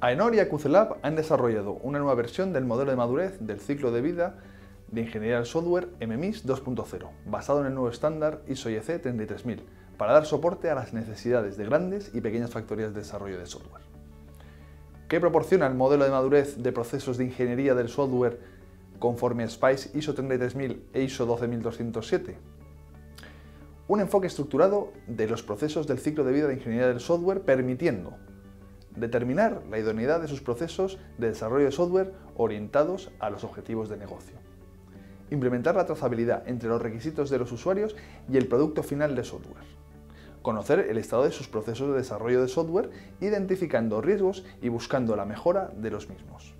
AENOR y AcuceLab han desarrollado una nueva versión del modelo de madurez del ciclo de vida de ingeniería del software MMIS 2.0, basado en el nuevo estándar ISO IEC 33000, para dar soporte a las necesidades de grandes y pequeñas factorías de desarrollo de software. ¿Qué proporciona el modelo de madurez de procesos de ingeniería del software conforme a SPICE ISO 33000 e ISO 12207? Un enfoque estructurado de los procesos del ciclo de vida de ingeniería del software permitiendo determinar la idoneidad de sus procesos de desarrollo de software orientados a los objetivos de negocio. Implementar la trazabilidad entre los requisitos de los usuarios y el producto final de software. Conocer el estado de sus procesos de desarrollo de software, identificando riesgos y buscando la mejora de los mismos.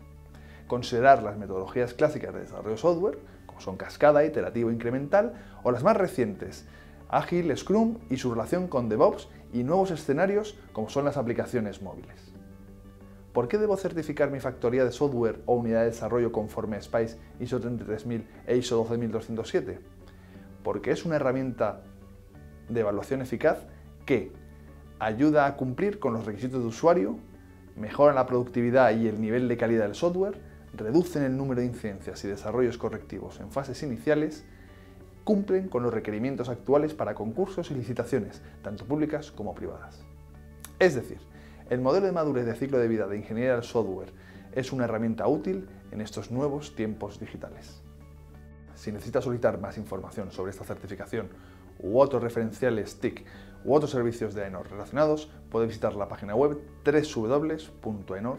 Considerar las metodologías clásicas de desarrollo de software, como son cascada, iterativo incremental, o las más recientes, Ágil, Scrum y su relación con DevOps y nuevos escenarios como son las aplicaciones móviles. ¿Por qué debo certificar mi factoría de software o unidad de desarrollo conforme a SPICE ISO 33000 e ISO 12207? Porque es una herramienta de evaluación eficaz que ayuda a cumplir con los requisitos de usuario, mejora la productividad y el nivel de calidad del software, reducen el número de incidencias y desarrollos correctivos en fases iniciales cumplen con los requerimientos actuales para concursos y licitaciones, tanto públicas como privadas. Es decir, el modelo de madurez de ciclo de vida de ingeniería del software es una herramienta útil en estos nuevos tiempos digitales. Si necesitas solicitar más información sobre esta certificación u otros referenciales TIC u otros servicios de AENOR relacionados, puedes visitar la página web www.enor.com.